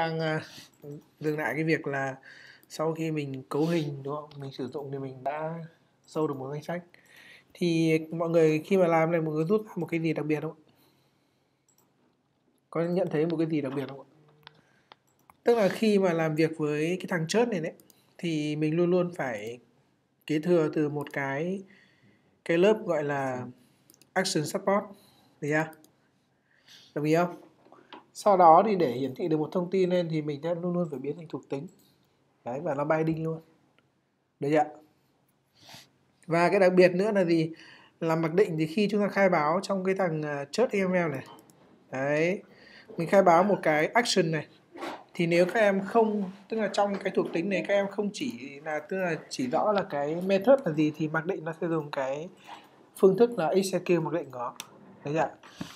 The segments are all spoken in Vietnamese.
đang ờ, dừng lại cái việc là sau khi mình cấu hình, đúng không? Mình sử dụng thì mình đã sâu được một danh sách. Thì mọi người khi mà làm này, mọi người rút ra một cái gì đặc biệt không có nhận thấy một cái gì đặc biệt không tức là khi mà làm việc với cái thằng chớt này đấy, thì mình luôn luôn phải kế thừa từ một cái cái lớp gọi là action support, được chưa? Đồng ý không? Sau đó thì để hiển thị được một thông tin lên thì mình sẽ luôn luôn phải biến thành thuộc tính. Đấy, và nó binding luôn. Được chưa và cái đặc biệt nữa là gì? Là mặc định thì khi chúng ta khai báo trong cái thằng à, chớt email này. Đấy, mình khai báo một cái action này. Thì nếu các em không, tức là trong cái thuộc tính này các em không chỉ là, tức là chỉ rõ là cái method là gì thì mặc định nó sẽ dùng cái phương thức là execute mặc định có đấy ạ.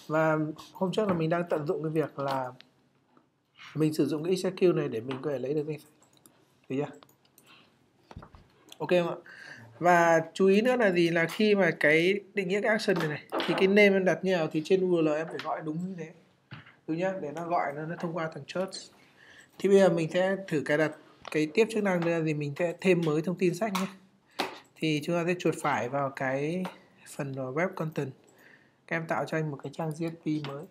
và hôm trước là mình đang tận dụng cái việc là mình sử dụng cái XQ này để mình có thể lấy được danh sách. Được chưa? Ok không ạ? Và chú ý nữa là gì? Là khi mà cái định nghĩa cái action này này thì cái name em đặt như nào thì trên URL em phải gọi đúng như thế. Đúng nhá? Để nó gọi nó, nó thông qua thằng church thì bây giờ mình sẽ thử cài đặt cái tiếp chức năng nữa thì mình sẽ thêm mới thông tin sách nhé. Thì chúng ta sẽ chuột phải vào cái phần web content các em tạo cho anh một cái trang CSV mới.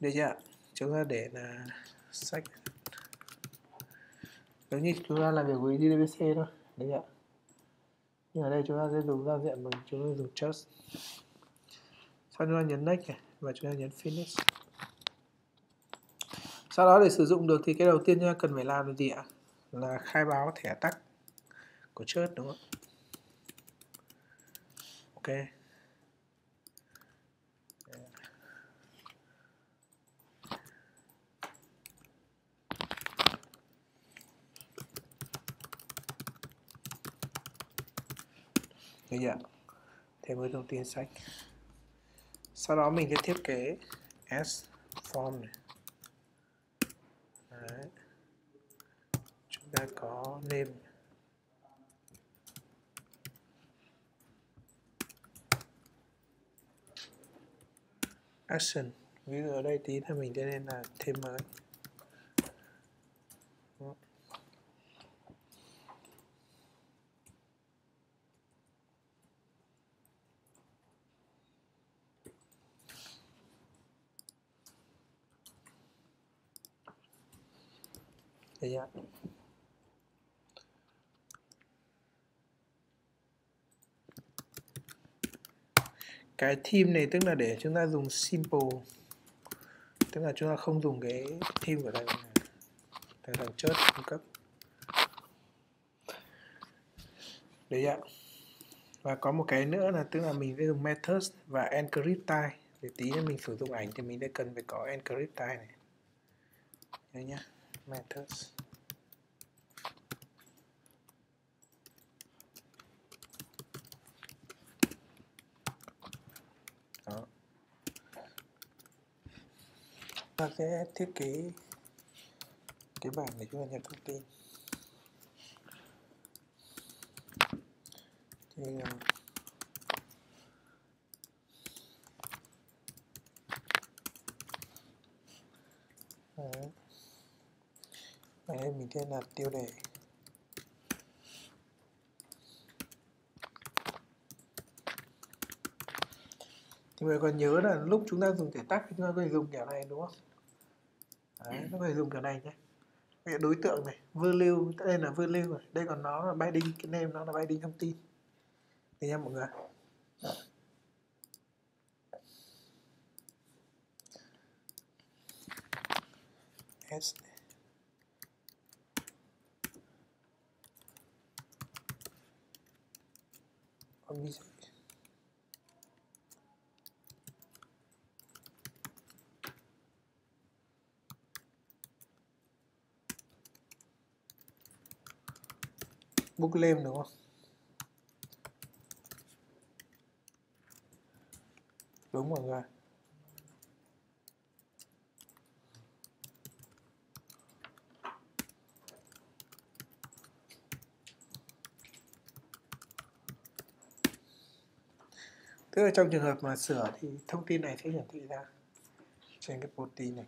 Được chưa chúng ta để là sách. Giống như chúng ta làm việc với DBC thôi. Đấy ạ? Nhưng ở đây chúng ta sẽ dùng giao diện bằng chúng ta dùng just. Sau chúng ta nhấn next này và chúng ta nhấn finish. Sau đó để sử dụng được thì cái đầu tiên chúng ta cần phải làm là gì ạ? Là khai báo thẻ tắc của church đúng không ok. Được chưa? Thêm với thông tin sách. Sau đó mình sẽ thiết kế S form này. Đấy. Chúng ta có name action ví dụ ở đây tí thì mình sẽ nên là thêm mới thế ạ. Cái theme này tức là để chúng ta dùng simple. Tức là chúng ta không dùng cái theme của thằng thằng, thằng chớt cung cấp. Đấy ạ. Và có một cái nữa là tức là mình sẽ dùng methods và encrypt type để tí nữa mình sử dụng ảnh thì mình sẽ cần phải có encrypt type này. Nhớ nhá. Methods. Ta sẽ thiết kế cái bảng để chúng ta nhập thông tin thì à, Đấy. Đấy, đây mình sẽ là tiêu đề mọi người còn nhớ là lúc chúng ta dùng thẻ tắt chúng ta có thể dùng kiểu này đúng không? Đấy, nó có thể dùng kiểu này nhé. Cái đối tượng này value đây là value rồi. Đây còn nó là binding cái name nó là binding thông tin. Thì nha mọi người S object book name đúng không? Đúng mọi người. Tức là trong trường hợp mà sửa thì thông tin này sẽ hiển thị ra trên cái protein này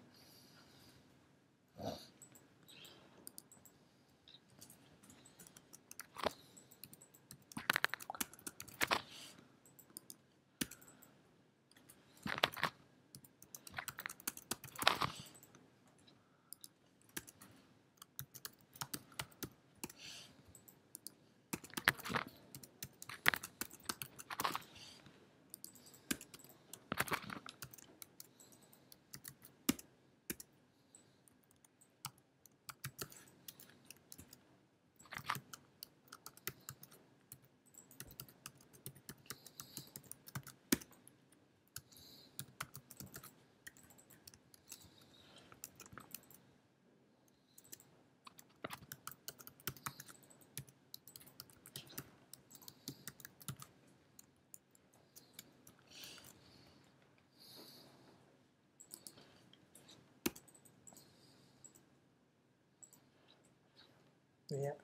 đấy ạ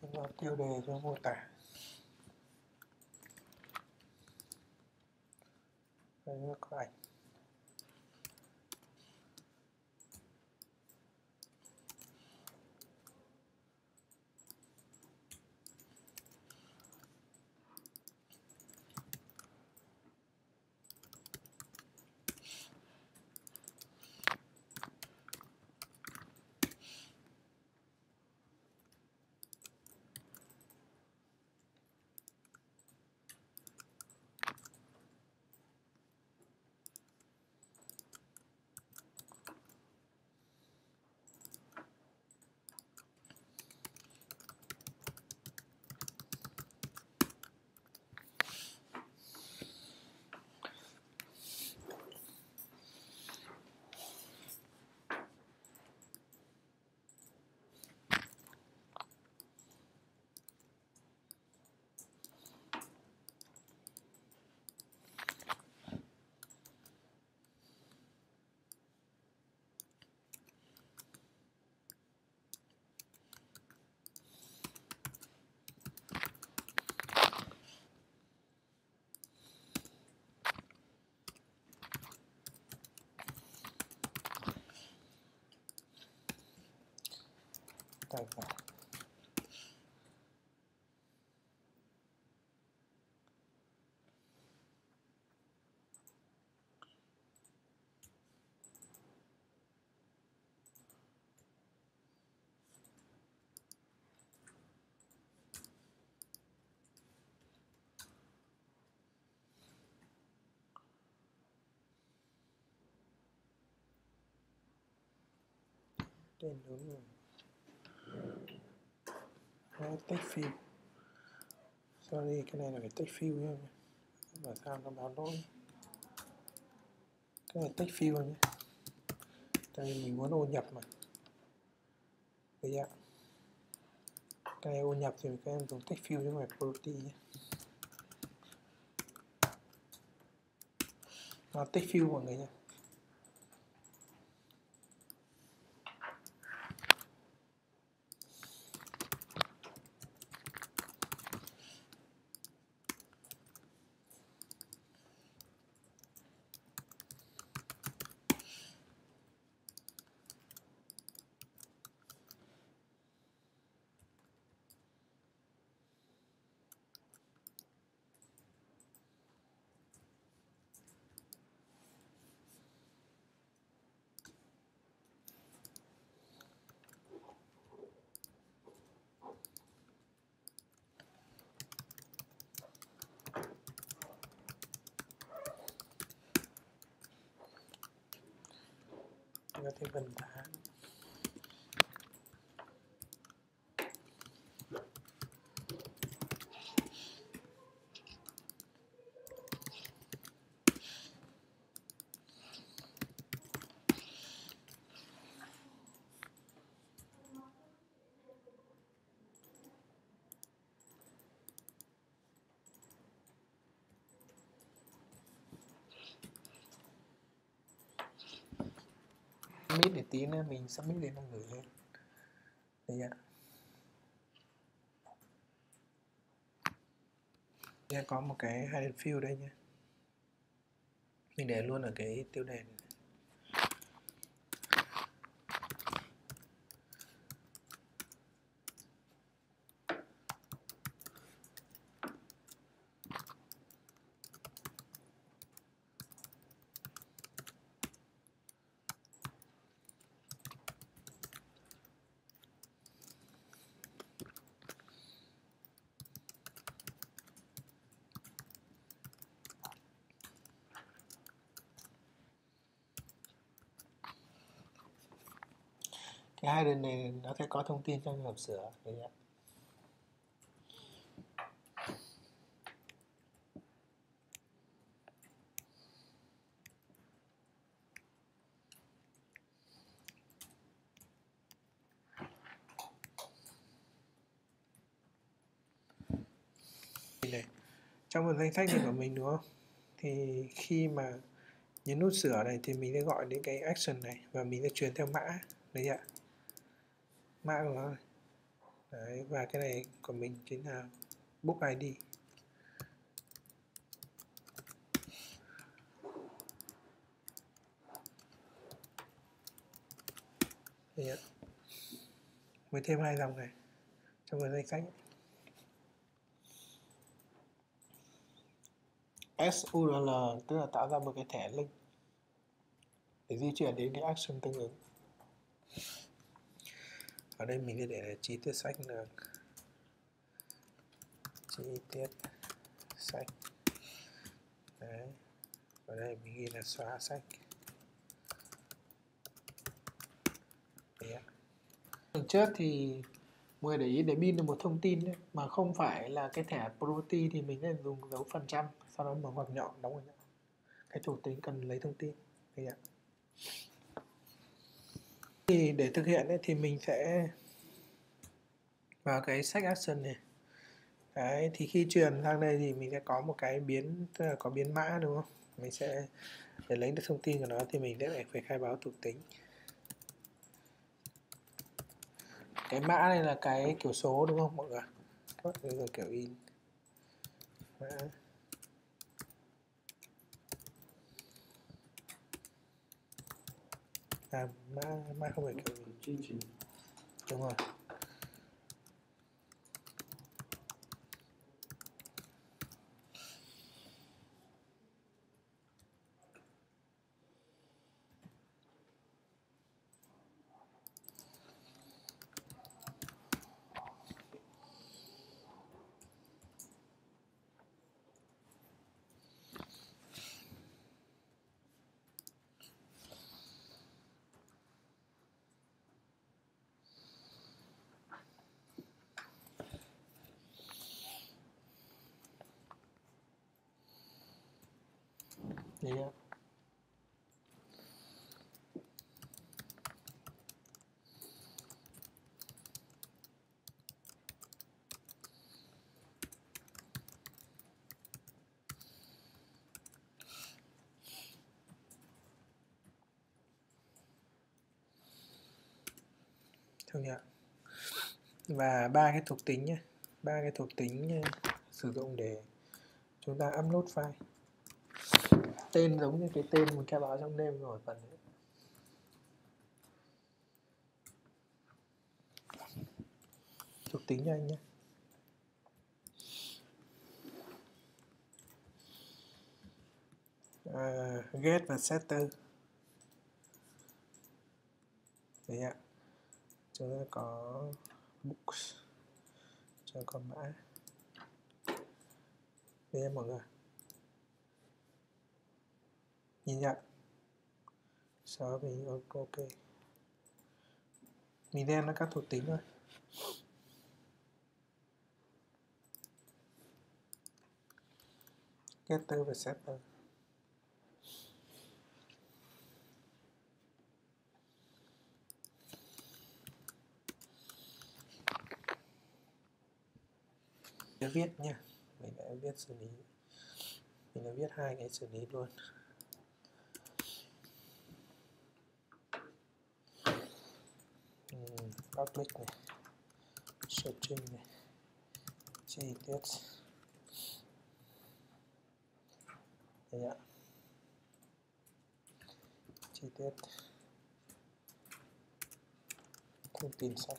trên vào tiêu đề cho mô tả. Đây là có ảnh. Tài khoản tên đúng rồi nó take fill sorry cái này là phải tách fill nhé mà sao nó báo lỗi? Cái này tách fill nhé tại vì mình muốn ô nhập mà. Bây giờ. Cái này ô nhập thì các em dùng tách fill chứ không phải property nhé nó tách fill mọi người nhé cho thể bình thả submit để tí nữa mình submit để nó gửi lên. Đây ạ. Đây, có một cái hidden field đây nha. Mình để luôn ở cái tiêu đề này cái hai đường này nó sẽ có thông tin trong hộp sửa, đấy ạ. Này, trong một danh sách này của mình, đúng không? Thì khi mà nhấn nút sửa này thì mình sẽ gọi đến cái action này và mình sẽ truyền theo mã, đấy ạ mã của nó đấy, và cái này của mình chính là book ID Đấy mới thêm hai dòng này, trong cái danh sách SURL tức là tạo ra một cái thẻ link để di chuyển đến cái action tương ứng ở đây mình sẽ để là chi tiết sách được chi tiết sách. Đấy. Ở đây mình ghi là xóa sách. Thực trước thì mọi người để ý để pin được một thông tin ấy, mà không phải là cái thẻ property thì mình nên dùng dấu phần trăm sau đó mở ngoặc nhọn đóng ngoặc nhọn. Cái thuộc tính cần lấy thông tin. Đây ạ thì để thực hiện ấy, thì mình sẽ vào cái sách action này. Đấy, thì khi truyền sang đây thì mình sẽ có một cái biến tức là có biến mã đúng không? Mình sẽ để lấy được thông tin của nó thì mình sẽ phải khai báo thuộc tính. Cái mã này là cái kiểu số đúng không mọi người? Rồi kiểu in. Mã. À mã mã không phải kiểu chương trình. Đúng rồi Yeah. Thương nhật và ba cái thuộc tính nhé ba cái thuộc tính ờ, sử dụng để chúng ta upload file. Tên giống như cái tên mình khai báo trong đêm rồi phần đấy. Thuộc tính cho anh nhé uh, à, get và setter. Đấy ạ chúng ta có books. Cho con mã. Đây mọi người. Nhìn nhận so với ok. Mình đem nó các thuộc tính thôi. Getter và setter đã viết nha. Mình đã viết xử lý. Mình đã viết hai cái xử lý luôn. Public này, searching này, chi tiết. Đây ạ. Chi tiết. Thông tin sách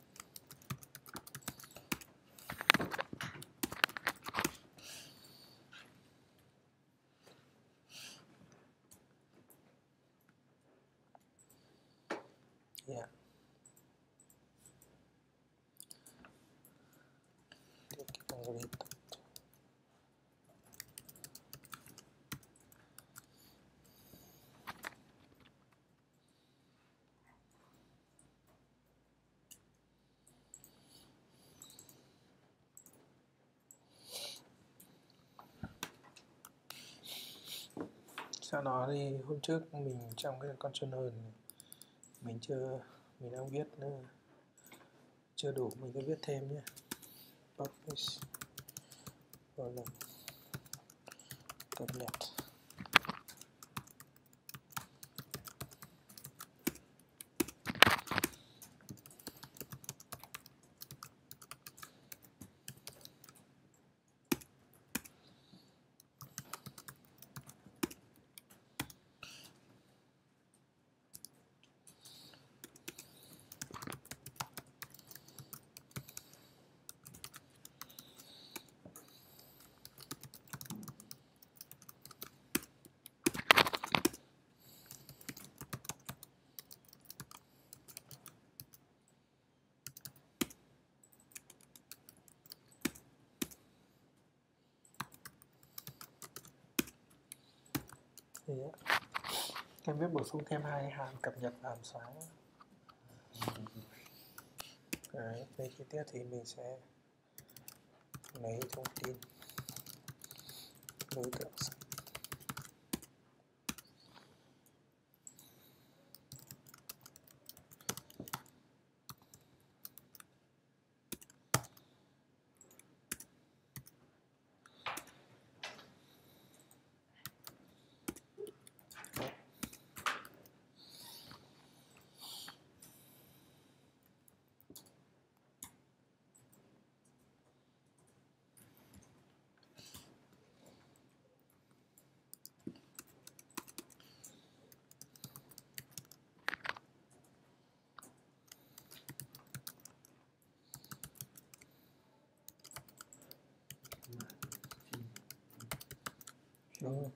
Yeah. algorithm sau nói thì hôm trước mình trong cái container này, mình chưa, mình đang viết nữa. Chưa đủ, mình cứ viết thêm nhé. Publish. Column cập nhật thì em biết bổ sung thêm hai hàm cập nhật và hàm xóa Đấy, về chi tiết thì mình sẽ lấy thông tin đối tượng. Sách Đúng rồi.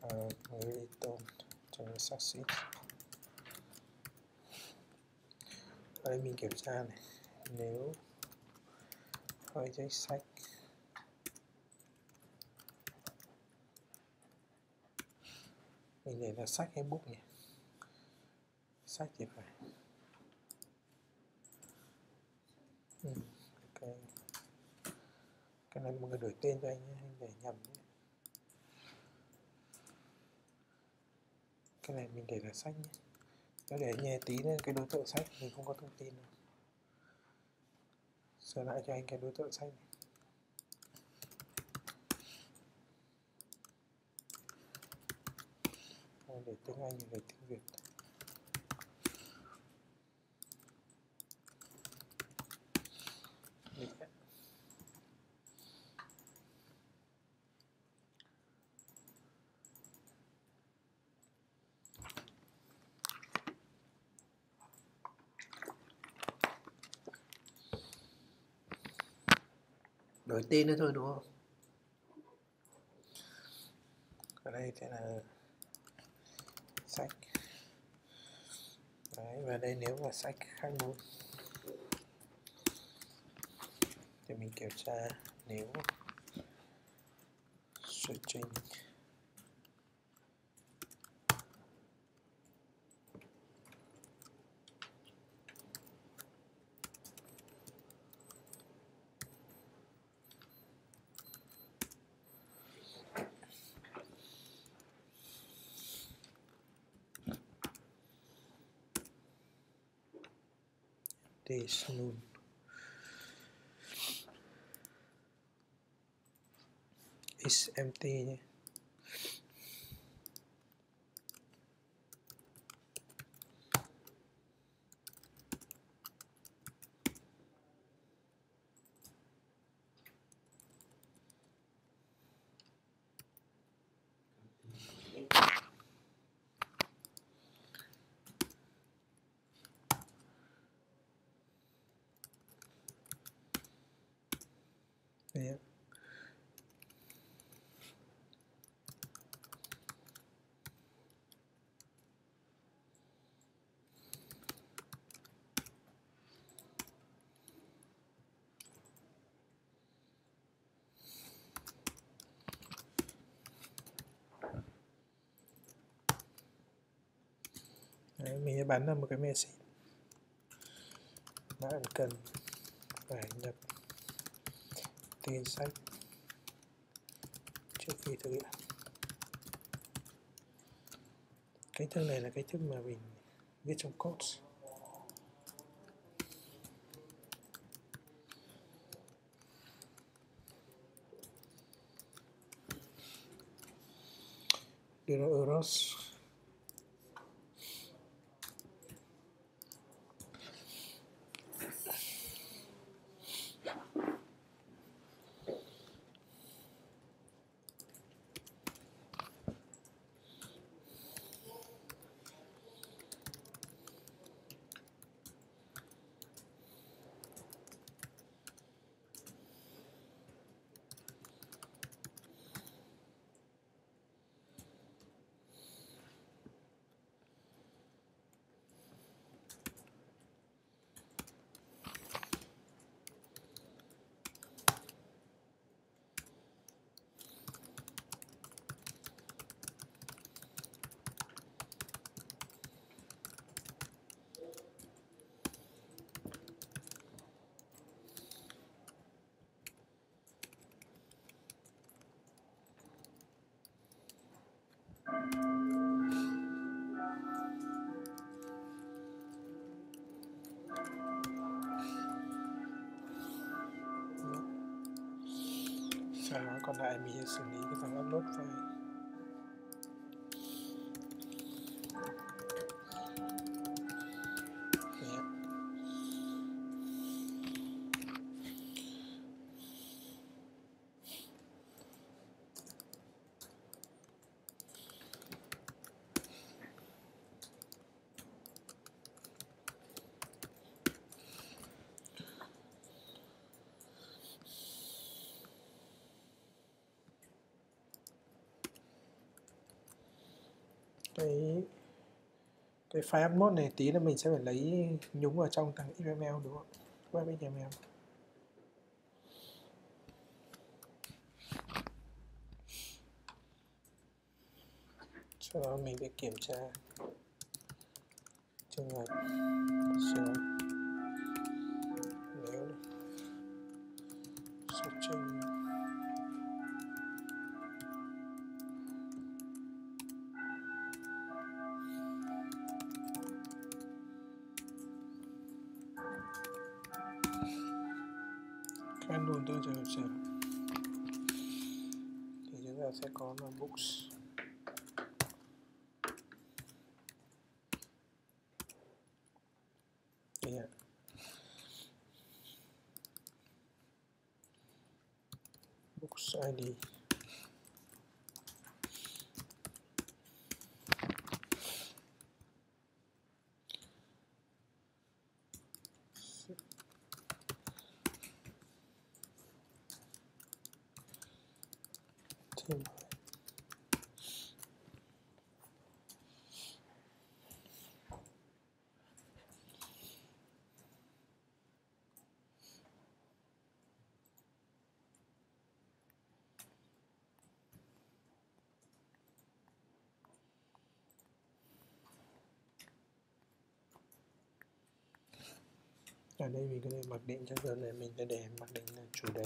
Ờ, người tôn cho succeed ở đây mình kiểm tra này. Nếu hơi danh sách mình để là sách hay book nhỉ? Sách thì phải. Ừ, cái cái này mọi người đổi tên cho anh nhé anh để nhầm nhé. Này, mình để là sách nhé. Nó để nhẹ tí lên cái đối tượng sách mình không có thông tin đâu. Sửa lại cho anh cái đối tượng sách này. Để tiếng Anh để tiếng Việt Đấy đổi tên nữa thôi đúng không? Ở đây sẽ là sách. Đấy, và đây nếu mà sách khác luôn. thì mình kiểm tra nếu switching this noon is empty mình sẽ bắn ra một cái message bạn cần phải nhập tên sách trước khi thực hiện. Cách thức này là cách thức mà mình viết trong code đưa ra errors sau đó còn lại mình sẽ xử lý cái phần upload file Đấy. Cái cái file upload này, tí là mình sẽ phải lấy nhúng vào trong thằng XML đúng không? Web XML. Sau đó mình sẽ kiểm tra trường hợp số nếu số trình có là books Đây ạ. books ID thêm ở đây mình có thể mặc định trong giờ này, mình sẽ để mặc định là chủ đề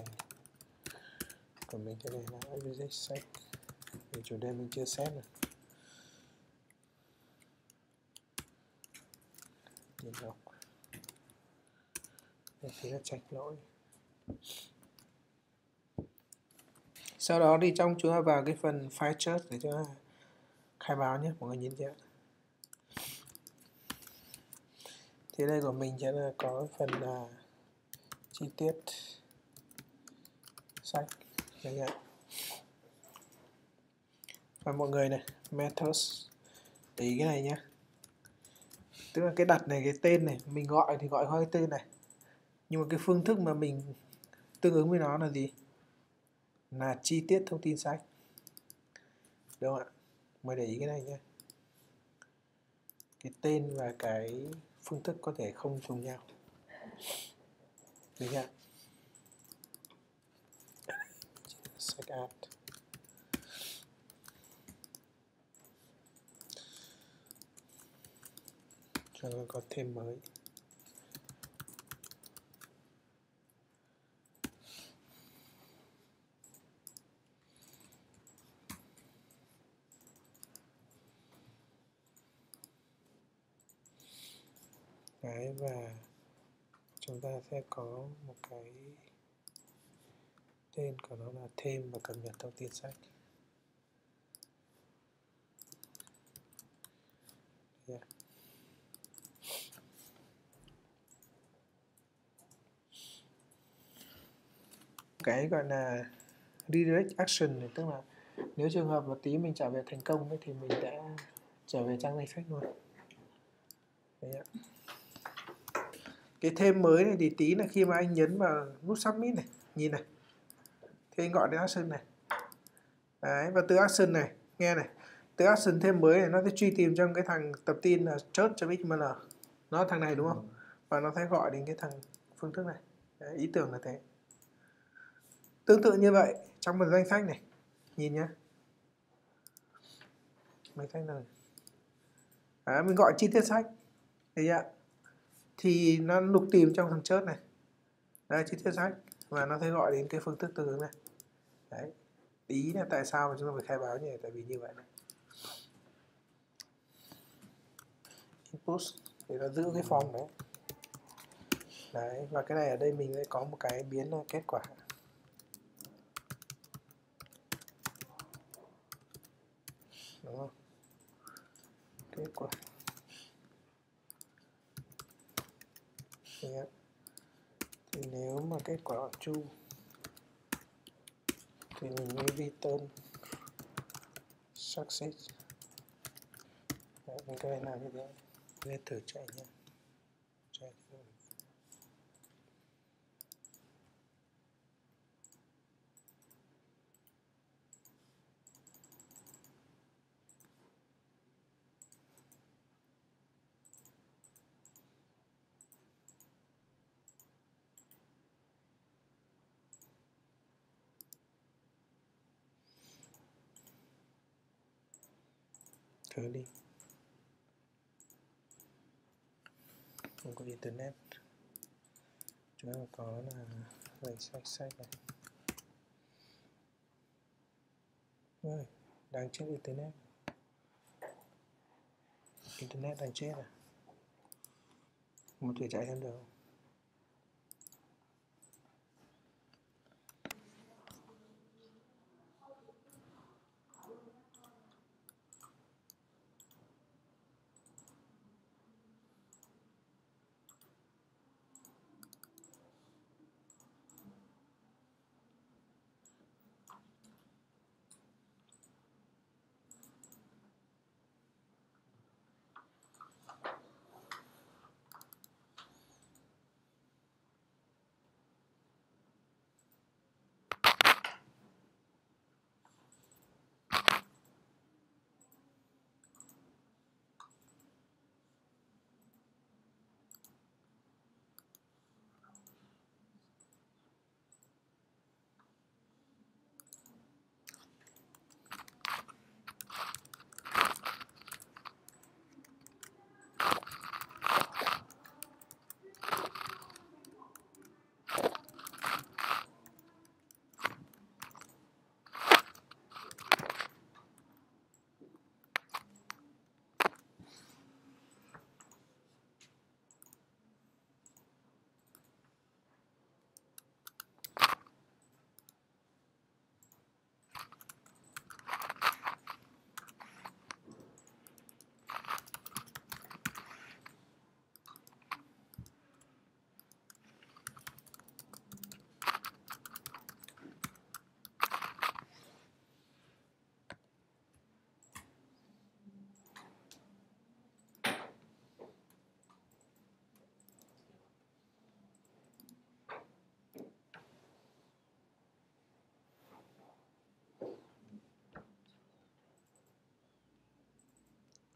còn mình sẽ để là object set vì chủ đề mình chưa set rồi. Nhìn đọc đây thì là trạch lỗi. Sau đó thì trong chúng ta vào cái phần file chart để cho khai báo nhé, mọi người nhìn thấy thì đây của mình sẽ là có phần là chi tiết sách. Đây ạ. Và mọi người này, methods. Để ý cái này nhé tức là cái đặt này, cái tên này, mình gọi thì gọi qua cái tên này. Nhưng mà cái phương thức mà mình tương ứng với nó là gì? Là chi tiết thông tin sách. Đúng không ạ? Mời để ý cái này nhé cái tên và cái phương thức có thể không trùng nhau. Được chưa? Set add cho nó có thêm mới. Cái và chúng ta sẽ có một cái tên của nó là thêm và cập nhật thông tin sách yeah. cái gọi là redirect action này tức là nếu trường hợp một tí mình trả về thành công ấy, thì mình đã trở về trang danh sách luôn Đấy ạ cái thêm mới này thì tí là khi mà anh nhấn vào nút submit này nhìn này. Thì anh gọi đến action này. Đấy và từ action này nghe này. Từ action thêm mới này nó sẽ truy tìm trong cái thằng tập tin là chốt cho xml nó thằng này đúng không? Và nó sẽ gọi đến cái thằng phương thức này. Đấy, ý tưởng là thế. Tương tự như vậy trong một danh sách này. Nhìn nhá. Mấy sách này. À, mình gọi chi tiết sách. Thấy chưa thì nó lục tìm trong thằng chớt này. Đây chi tiết sách và nó sẽ gọi đến cái phương thức tương ứng này. Đấy. Ý là tại sao mà chúng ta phải khai báo nhỉ tại vì như vậy này. Input. Để nó giữ cái form đấy. Đấy, và cái này ở đây mình sẽ có một cái biến là kết quả. Đúng không? Kết quả. Đấy. thì nếu mà kết quả là true thì mình mới return success. Đấy, mình có thể làm như thế. Để thử chạy nhé chạy thử thử đi. Không có internet. Chúng ta có là lấy sách sách này. Ôi, đang chết internet. Internet đang chết à? Một thể chạy thêm được không?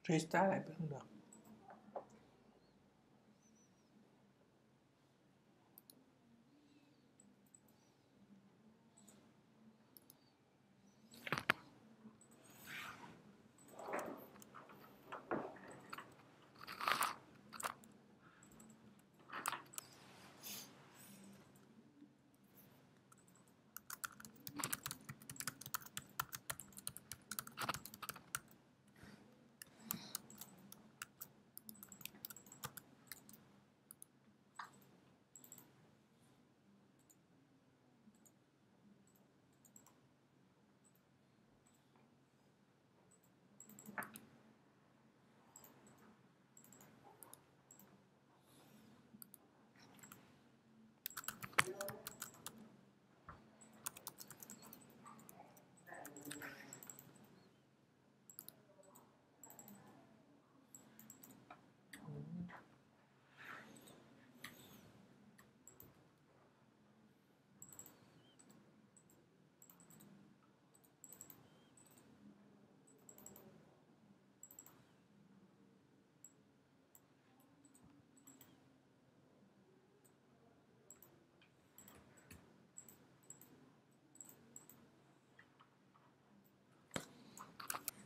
Restart lại vẫn không được.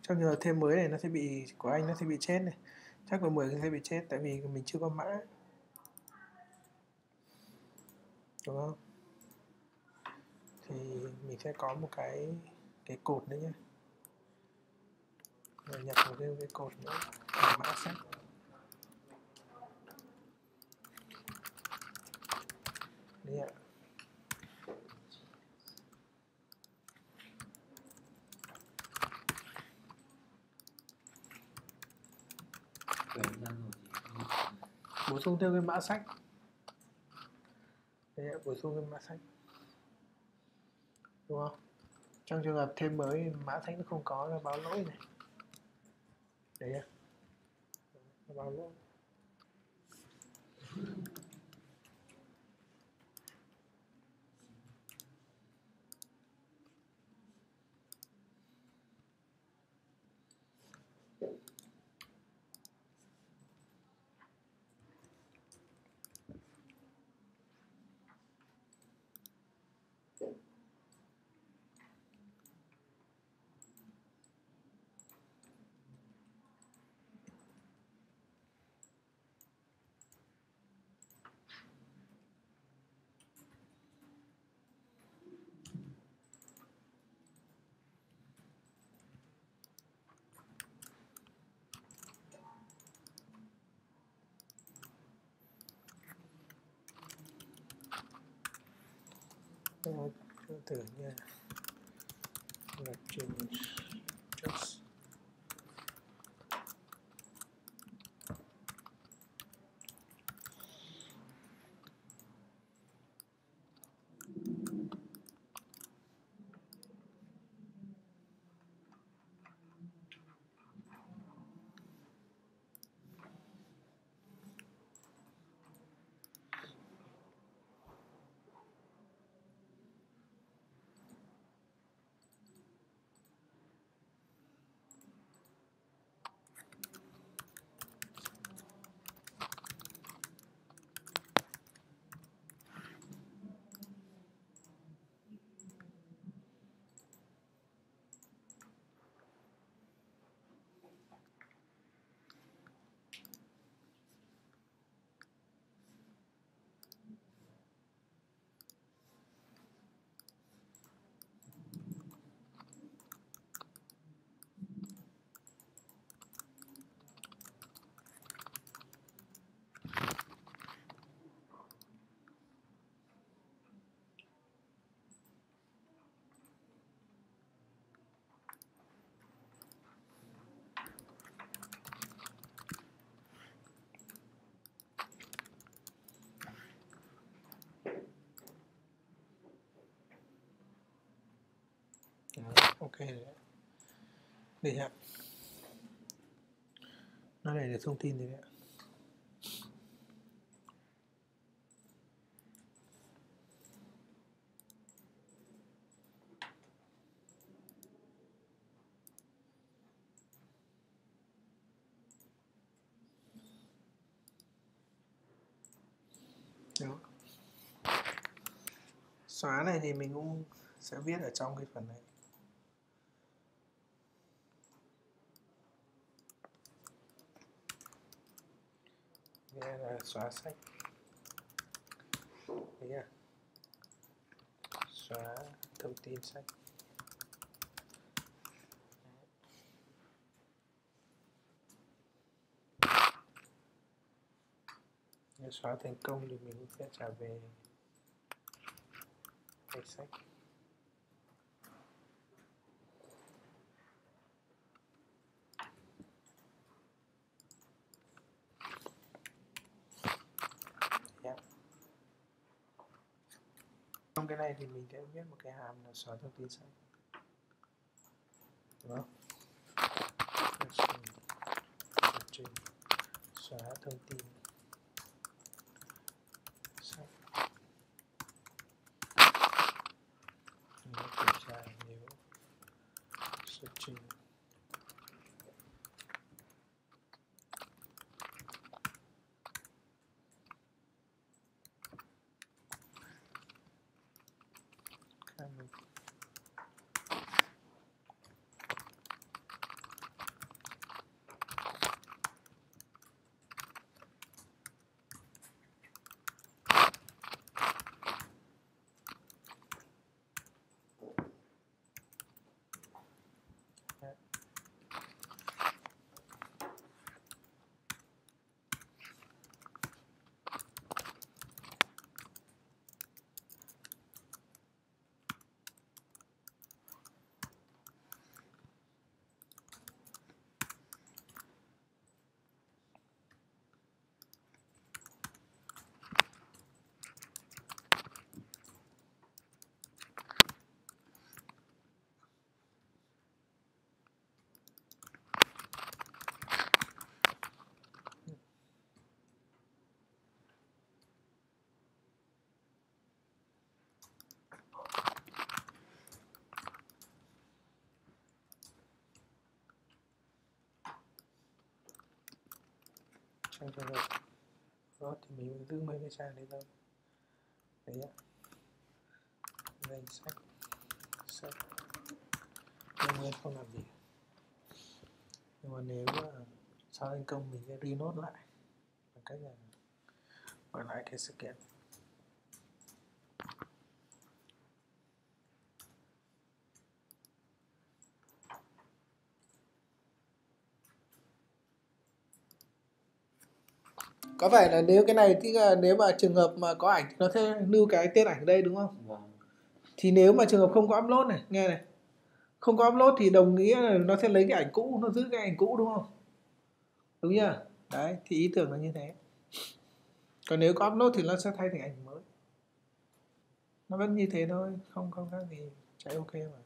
Trong trường hợp thêm mới này nó sẽ bị của anh nó sẽ bị chết này. Chắc của 10 sẽ bị chết tại vì mình chưa có mã. Đúng không? Thì mình sẽ có một cái cái cột nữa nhé Rồi nhập một cái, cái cột nữa. Là mã sách đấy ạ bổ sung thêm cái mã sách. Đấy, bổ sung cái mã sách. Đúng không? Trong trường hợp thêm mới mã sách nó không có nó báo lỗi này. Đấy nó báo lỗi. Rồi, thử nha. Là trình just Đó, ok rồi đấy. Để ạ. Nó này là thông tin rồi đấy ạ. Đó. Xóa này thì mình cũng sẽ viết ở trong cái phần này. Đây là xóa sách. Đấy à. Xóa thông tin sách. Nếu xóa thành công thì mình sẽ trả về cái sách. Yeah. Trong cái này thì mình sẽ viết một cái hàm là xóa thông tin sách. Đúng không? Xóa thông tin sách. Mình sẽ kiểm tra nếu searching comment Yeah trong trường hợp đó, thì mình giữ mấy cái trang đấy thôi. Đấy ạ. Danh sách. Sách. Đương nhiên không làm gì. Nhưng mà nếu mà sau thành công mình sẽ renote lại bằng cách là gọi lại cái sự kiện. Có phải là nếu cái này thì là nếu mà trường hợp mà có ảnh thì nó sẽ lưu cái tên ảnh ở đây đúng không? Vâng. Thì nếu mà trường hợp không có upload này nghe này. Không có upload thì đồng nghĩa là nó sẽ lấy cái ảnh cũ nó giữ cái ảnh cũ đúng không? Đúng chưa đấy thì ý tưởng là như thế. Còn nếu có upload thì nó sẽ thay thành ảnh mới. Nó vẫn như thế thôi không không khác gì chạy ok mà